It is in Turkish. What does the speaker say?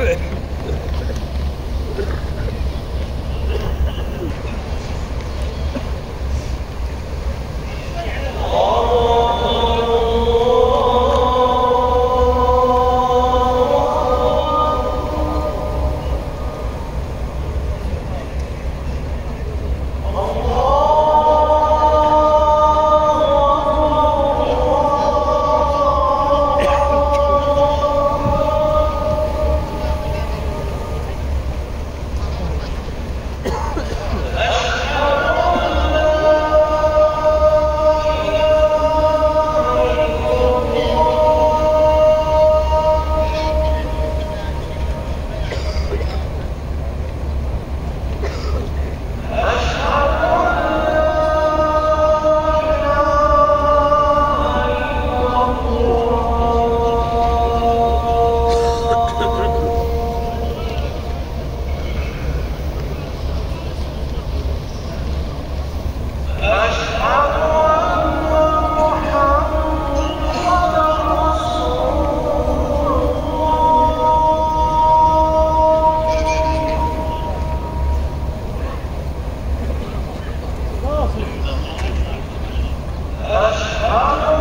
it. Başkan